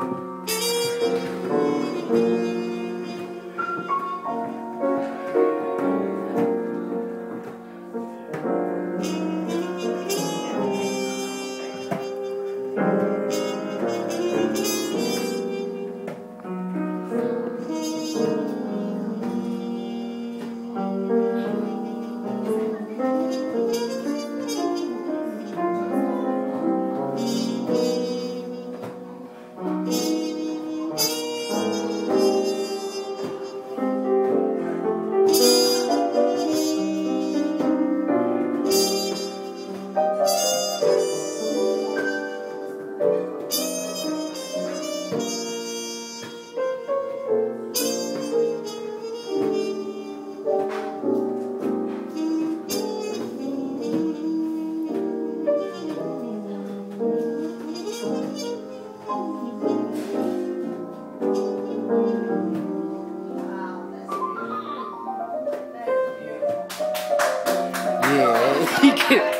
Yeah, he can.